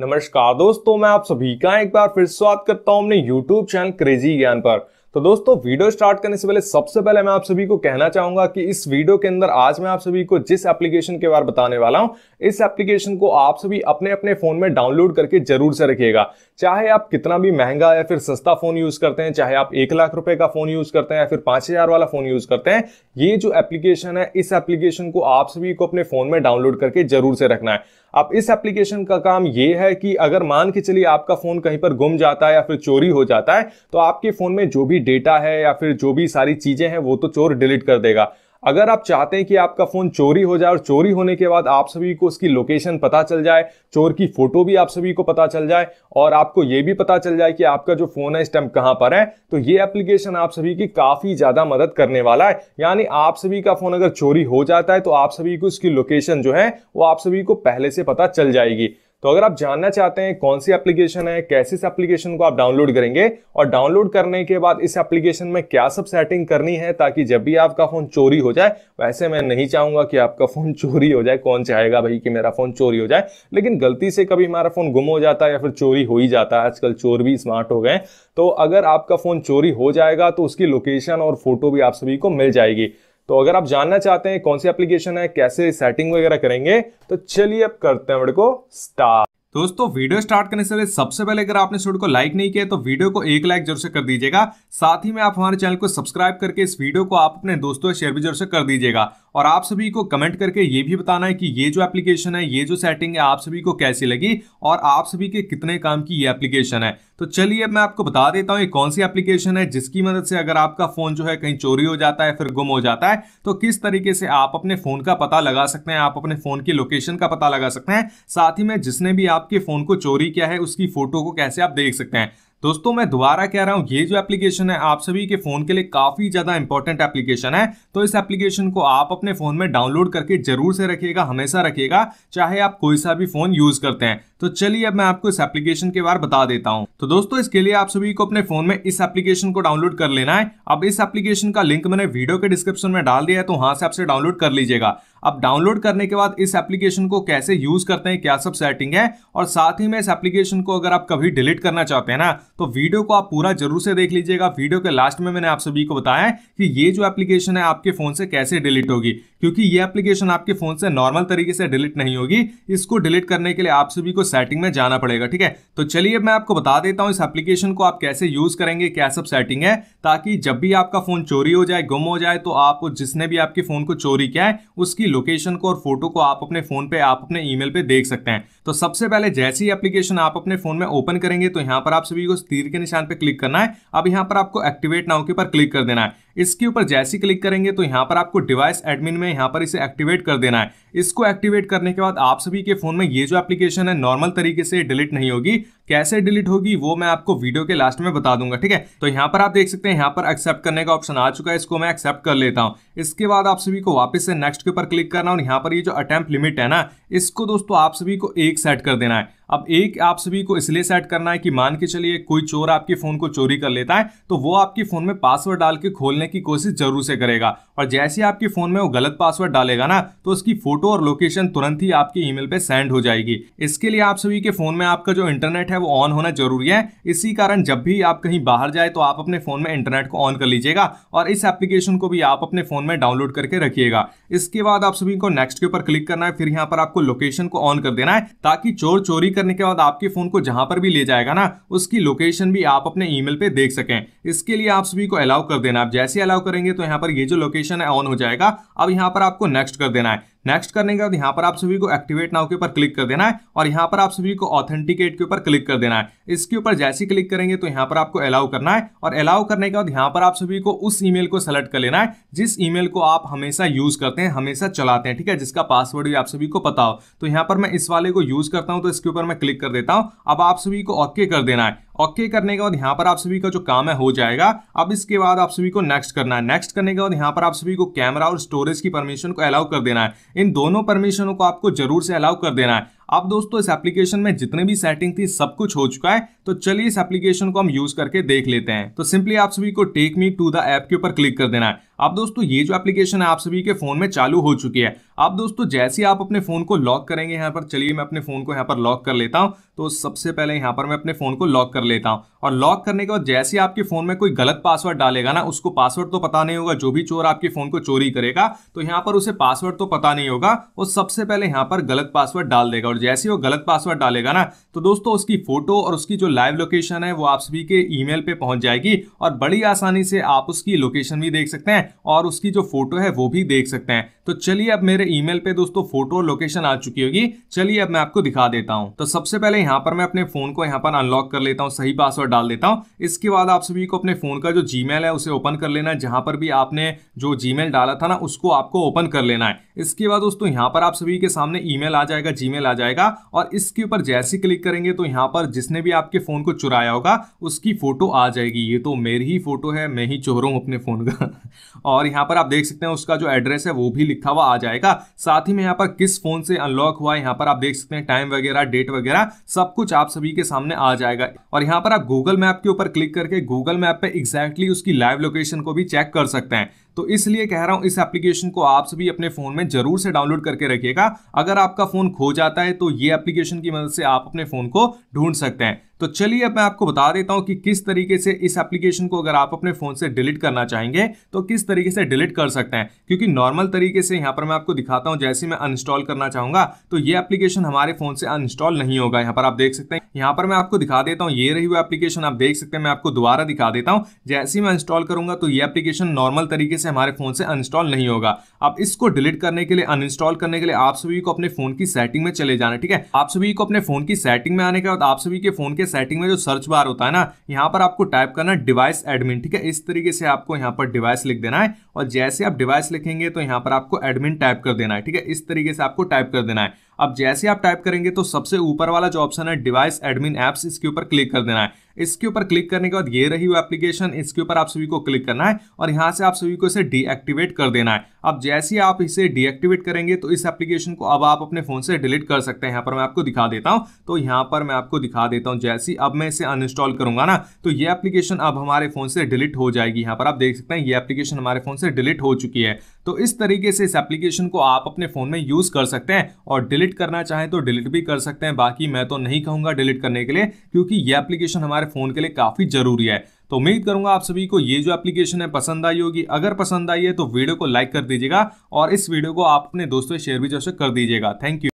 नमस्कार दोस्तों, मैं आप सभी का एक बार फिर स्वागत करता हूँ अपने YouTube चैनल क्रेजी ज्ञान पर। तो दोस्तों, वीडियो स्टार्ट करने से पहले सबसे पहले मैं आप सभी को कहना चाहूँगा कि इस वीडियो के अंदर आज मैं आप सभी को जिस एप्लीकेशन के बारे बताने वाला हूँ, इस एप्लीकेशन को आप सभी अपने अपने फ़ोन में डाउनलोड करके ज़रूर से रखिएगा। चाहे आप कितना भी महँगा या फिर सस्ता फ़ोन यूज़ करते हैं, चाहे आप एक लाख रुपए का फ़ोन यूज़ करते हैं या फिर पाँच हज़ार वाला फ़ोन यूज़ करते हैं, ये जो एप्लीकेशन है, इस एप्लीकेशन को आप सभी को अपने फ़ोन में डाउनलोड करके ज़रूर से रखना है। अब इस एप्लीकेशन का काम यह है कि अगर मान के चलिए आपका फ़ोन कहीं पर गुम जाता है या फिर चोरी हो जाता है तो आपके फ़ोन में जो भी डेटा है या फिर जो भी सारी चीज़ें हैं, वो तो चोर डिलीट कर देगा। अगर आप चाहते हैं कि आपका फ़ोन चोरी हो जाए और चोरी होने के बाद आप सभी को उसकी लोकेशन पता चल जाए, चोर की फ़ोटो भी आप सभी को पता चल जाए और आपको यह भी पता चल जाए कि आपका जो फ़ोन है, इस टाइम कहाँ पर है तो ये एप्लीकेशन आप सभी की काफ़ी ज़्यादा मदद करने वाला है। यानी आप सभी का फ़ोन अगर चोरी हो जाता है तो आप सभी को उसकी लोकेशन जो है, वो आप सभी को पहले से पता चल जाएगी। तो अगर आप जानना चाहते हैं कौन सी एप्लीकेशन है, कैसे इस एप्लीकेशन को आप डाउनलोड करेंगे और डाउनलोड करने के बाद इस एप्लीकेशन में क्या सब सेटिंग करनी है ताकि जब भी आपका फ़ोन चोरी हो जाए, वैसे मैं नहीं चाहूँगा कि आपका फ़ोन चोरी हो जाए, कौन चाहेगा भाई कि मेरा फ़ोन चोरी हो जाए, लेकिन गलती से कभी हमारा फ़ोन गुम हो जाता है या फिर चोरी हो ही जाता है, आजकल चोर भी स्मार्ट हो गए तो अगर आपका फ़ोन चोरी हो जाएगा तो उसकी लोकेशन और फ़ोटो भी आप सभी को मिल जाएगी। तो अगर आप जानना चाहते हैं कौन सी एप्लीकेशन है, कैसे सेटिंग वगैरह करेंगे तो चलिए अब करते हैं मेरे को स्टार्ट दोस्तों, वीडियो स्टार्ट करने से पहले, सबसे पहले अगर आपने वीडियो को लाइक नहीं किया तो वीडियो को एक लाइक ज़रूर से कर दीजिएगा। साथ ही में आप हमारे चैनल को सब्सक्राइब करके इस वीडियो को आप अपने दोस्तों शेयर भी ज़रूर से कर दीजिएगा। और आप सभी को कमेंट करके ये भी बताना है कि ये जो एप्लीकेशन है, ये जो सेटिंग है, आप सभी को कैसी लगी और आप सभी के कितने काम की ये एप्लीकेशन है। तो चलिए मैं आपको बता देता हूँ, ये कौन सी एप्लीकेशन है जिसकी मदद से अगर आपका फ़ोन जो है कहीं चोरी हो जाता है, फिर गुम हो जाता है तो किस तरीके से आप अपने फ़ोन का पता लगा सकते हैं, आप अपने फ़ोन की लोकेशन का पता लगा सकते हैं। साथ ही में जिसने भी आपके फ़ोन को चोरी किया है उसकी फ़ोटो को कैसे आप देख सकते हैं? दोस्तों, मैं दोबारा कह रहा हूँ, ये जो एप्लीकेशन है, आप सभी के फ़ोन के लिए काफ़ी ज़्यादा इंपॉर्टेंट एप्लीकेशन है। तो इस एप्लीकेशन को आप अपने फ़ोन में डाउनलोड करके ज़रूर से रखिएगा, हमेशा रखिएगा, चाहे आप कोई सा भी फ़ोन यूज़ करते हैं। तो चलिए, अब मैं आपको इस एप्लीकेशन के बारे बता देता हूँ। तो दोस्तों, इसके लिए आप सभी को अपने फ़ोन में इस एप्लीकेशन को डाउनलोड कर लेना है। अब इस एप्लीकेशन का लिंक मैंने वीडियो के डिस्क्रिप्शन में डाल दिया है तो वहाँ से आपसे डाउनलोड कर लीजिएगा। अब डाउनलोड करने के बाद इस एप्लीकेशन को कैसे यूज़ करते हैं, क्या सब सेटिंग है, और साथ ही में इस एप्लीकेशन को अगर आप कभी डिलीट करना चाहते हैं ना तो वीडियो को आप पूरा ज़रूर से देख लीजिएगा। वीडियो के लास्ट में मैंने आप सभी को बताया है कि ये जो एप्लीकेशन है आपके फ़ोन से कैसे डिलीट होगी, क्योंकि ये एप्लीकेशन आपके फ़ोन से नॉर्मल तरीके से डिलीट नहीं होगी। इसको डिलीट करने के लिए आप सभी को सेटिंग में जाना पड़ेगा, ठीक है? तो चलिए मैं आपको बता देता हूँ इस एप्लीकेशन को आप कैसे यूज़ करेंगे, क्या सब सेटिंग है, ताकि जब भी आपका फ़ोन चोरी हो जाए, गुम हो जाए तो आप जिसने भी आपके फ़ोन को चोरी किया है, उसकी लोकेशन को और फ़ोटो को आप अपने फ़ोन पे, आप अपने ईमेल पे देख सकते हैं। तो सबसे पहले जैसी एप्लीकेशन आप अपने फ़ोन में ओपन करेंगे तो यहाँ पर आप सभी को तीर के निशान पर क्लिक करना है। अब यहाँ पर आपको एक्टिवेट नाउ के ऊपर क्लिक कर देना है। इसके ऊपर जैसे क्लिक करेंगे तो यहाँ पर आपको डिवाइस एडमिन में यहाँ पर इसे एक्टिवेट कर देना है। इसको एक्टिवेट करने के बाद आप सभी के फ़ोन में ये जो एप्लीकेशन है नॉर्मल तरीके से डिलीट नहीं होगी। कैसे डिलीट होगी, वो मैं आपको वीडियो के लास्ट में बता दूँगा, ठीक है? तो यहाँ पर आप देख सकते हैं, यहाँ पर एक्सेप्ट करने का ऑप्शन आ चुका है, इसको मैं एक्सेप्ट कर लेता हूँ। इसके बाद आप सभी को वापस से नेक्स्ट के ऊपर क्लिक करना और यहाँ पर ये जो अटेम्प्ट लिमिट है ना, इसको दोस्तों आप सभी को एक सेट कर देना है। अब एक आप सभी को इसलिए सेट करना है कि मान के चलिए कोई चोर आपके फ़ोन को चोरी कर लेता है तो वो आपके फ़ोन में पासवर्ड डाल के खोलने की कोशिश ज़रूर से करेगा। और जैसे आपके फ़ोन में वो गलत पासवर्ड डालेगा ना तो उसकी फ़ोटो और लोकेशन तुरंत ही आपके ईमेल पे सेंड हो जाएगी। इसके लिए आप सभी के फ़ोन में आपका जो इंटरनेट है, वो ऑन होना ज़रूरी है। इसी कारण जब भी आप कहीं बाहर जाए तो आप अपने फ़ोन में इंटरनेट को ऑन कर लीजिएगा और इस एप्लीकेशन को भी आप अपने फ़ोन में डाउनलोड करके रखिएगा। इसके बाद आप सभी को नेक्स्ट के ऊपर क्लिक करना है, फिर यहाँ पर आपको लोकेशन को ऑन कर देना है, ताकि चोर चोरी करने के बाद आपके फ़ोन को जहाँ पर भी ले जाएगा ना, उसकी लोकेशन भी आप अपने ईमेल पे देख सकें। इसके लिए आप सभी को अलाउ कर देना। आप जैसे अलाउ करेंगे तो यहाँ पर ये जो लोकेशन है ऑन हो जाएगा। अब यहाँ पर आपको नेक्स्ट कर देना है। नेक्स्ट करने के बाद यहाँ पर आप सभी को एक्टिवेट नाउ के ऊपर क्लिक कर देना है और यहाँ पर आप सभी को ऑथेंटिकेट के ऊपर क्लिक कर देना है। इसके ऊपर जैसे क्लिक करेंगे तो यहाँ पर आपको अलाउ करना है और अलाउ करने के बाद यहाँ पर आप सभी को उस ईमेल को सेलेक्ट कर लेना है, जिस ईमेल को आप हमेशा यूज़ करते हैं, हमेशा चलाते हैं, ठीक है? जिसका पासवर्ड भी आप सभी को पता हो। तो यहाँ पर मैं इस वाले को यूज़ करता हूँ तो इसके ऊपर मैं क्लिक कर देता हूँ। अब आप सभी को ओके कर देना है। ओके करने के बाद यहाँ पर आप सभी का जो काम है, हो जाएगा। अब इसके बाद आप सभी को नेक्स्ट करना है। नेक्स्ट करने के बाद यहाँ पर आप सभी को कैमरा और स्टोरेज की परमिशन को अलाउ कर देना है। इन दोनों परमिशनों को आपको ज़रूर से अलाउ कर देना है। अब दोस्तों, इस एप्लीकेशन में जितने भी सेटिंग थी, सब कुछ हो चुका है तो चलिए इस एप्लीकेशन को हम यूज़ करके देख लेते हैं। तो सिंपली आप सभी को take me to the app के ऊपर क्लिक कर देना है। अब दोस्तों, ये जो एप्लीकेशन है, आप सभी के फ़ोन में चालू हो चुकी है। अब दोस्तों, जैसे ही आप अपने फ़ोन को लॉक करेंगे यहाँ पर, चलिए मैं अपने फ़ोन को यहाँ पर लॉक कर लेता हूँ। तो सबसे पहले यहाँ पर मैं अपने फ़ोन को लॉक कर लेता हूँ। और लॉक करने के बाद जैसे ही आपके फ़ोन में कोई गलत पासवर्ड डालेगा ना, उसको पासवर्ड तो पता नहीं होगा, जो भी चोर आपके फ़ोन को चोरी करेगा तो यहाँ पर उसे पासवर्ड तो पता नहीं होगा। वो सबसे पहले यहाँ पर गलत पासवर्ड डाल देगा और जैसे वो गलत पासवर्ड डालेगा ना तो दोस्तों उसकी फ़ोटो और उसकी जो लाइव लोकेशन है, वो आप सभी के ईमेल पे पहुँच जाएगी और बड़ी आसानी से आप उसकी लोकेशन भी देख सकते हैं और उसकी जो फ़ोटो है, वो भी देख सकते हैं। तो चलिए अब मेरे ईमेल पे दोस्तों फ़ोटो और लोकेशन आ चुकी होगी। चलिए अब मैं आपको दिखा देता हूँ। तो सबसे पहले यहाँ पर मैं अपने फ़ोन को यहाँ पर अनलॉक कर लेता हूँ, सही पासवर्ड डाल देता हूँ। इसके बाद आप सभी को अपने फ़ोन का जो जीमेल है, उसे ओपन कर लेना है। जहाँ पर भी आपने जो जीमेल डाला था ना, उसको आपको ओपन कर लेना है। इसके बाद दोस्तों यहाँ पर आप सभी के सामने ईमेल आ जाएगा जीमेल आ जाएगा। और इसके ऊपर जैसे क्लिक करेंगे तो यहाँ पर जिसने भी आपके फ़ोन को चुराया होगा, उसकी फ़ोटो आ जाएगी। ये तो मेरी ही फ़ोटो है, मैं ही चोर हूँ अपने फ़ोन का। और यहाँ पर आप देख सकते हैं उसका जो एड्रेस है वो भी लिखा हुआ आ जाएगा। साथ ही में यहाँ पर किस फ़ोन से अनलॉक हुआ यहाँ पर आप देख सकते हैं टाइम वगैरह डेट वगैरह, सब कुछ आप सभी के सामने आ जाएगा। और यहाँ पर आप गूगल मैप के ऊपर क्लिक करके गूगल मैप पे एग्जैक्टली उसकी लाइव लोकेशन को भी चेक कर सकते हैं। तो इसलिए कह रहा हूँ, इस एप्लीकेशन को आप सभी अपने फ़ोन में ज़रूर से डाउनलोड करके रखिएगा। अगर आपका फ़ोन खो जाता है तो ये एप्लीकेशन की मदद से आप अपने फ़ोन को ढूंढ सकते हैं। तो चलिए अब मैं आपको बता देता हूँ कि किस तरीके से इस एप्लीकेशन को अगर आप अपने फ़ोन से डिलीट करना चाहेंगे तो किस तरीके से डिलीट कर सकते हैं? क्योंकि नॉर्मल तरीके से यहाँ पर मैं आपको दिखाता हूँ, जैसे मैं अनस्टॉल करना चाहूँगा तो ये एप्लीकेशन हमारे फ़ोन से अनस्टॉल नहीं होगा। यहाँ पर आप देख सकते हैं, यहाँ पर मैं आपको दिखा देता हूँ, ये रही हुई एप्लीकेशन आप देख सकते हैं, मैं आपको दोबारा दिखा देता हूँ, जैसे मैं इंस्टॉल करूँगा तो ये एप्लीकेशन नॉर्मल तरीके से हमारे फ़ोन से अनस्टॉल नहीं होगा। अब इसको डिलीट करने के लिए अनइंस्टॉल करने के लिए आप सभी को अपने फ़ोन की सेटिंग में चले जाना ठीक है? आप सभी को अपने फ़ोन की सेटिंग में आने के बाद, आप सभी के फ़ोन के सेटिंग में जो सर्च बार होता है ना, यहाँ पर आपको टाइप करना डिवाइस एडमिन ठीक है? इस तरीके से आपको यहाँ पर डिवाइस लिख देना है और जैसे आप डिवाइस लिखेंगे तो यहाँ पर आपको एडमिन टाइप कर देना है, ठीक है? इस तरीके से आपको टाइप कर देना है। अब जैसे आप टाइप करेंगे तो सबसे ऊपर वाला जो ऑप्शन है डिवाइस एडमिन एप्स इसके ऊपर क्लिक कर देना है। इसके ऊपर क्लिक करने के बाद ये रही वो एप्लीकेशन इसके ऊपर आप सभी को क्लिक करना है और यहाँ से आप सभी को इसे डीएक्टिवेट कर देना है। अब जैसे आप इसे डीएक्टिवेट करेंगे तो इस एप्लीकेशन को अब आप अपने फ़ोन से डिलीट कर सकते हैं। यहाँ पर मैं आपको दिखा देता हूँ। तो यहाँ पर मैं आपको दिखा देता हूँ, जैसे अब मैं इसे अनइंस्टॉल करूँगा ना तो ये एप्लीकेशन अब हमारे फ़ोन से डिलीट हो जाएगी। यहाँ पर आप देख सकते हैं, ये एप्लीकेशन हमारे फ़ोन से डिलीट हो चुकी है। तो इस तरीके से इस एप्लीकेशन को आप अपने फ़ोन में यूज़ कर सकते हैं और डिलीट करना चाहें तो डिलीट भी कर सकते हैं। बाकी मैं तो नहीं कहूँगा डिलीट करने के लिए, क्योंकि ये एप्लीकेशन हमारे फ़ोन के लिए काफ़ी ज़रूरी है। तो उम्मीद करूँगा आप सभी को ये जो एप्लीकेशन है पसंद आई होगी। अगर पसंद आई है तो वीडियो को लाइक कर दीजिएगा और इस वीडियो को आप अपने दोस्तों शेयर भी जैसे कर दीजिएगा। Thank you